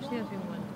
谁都没有。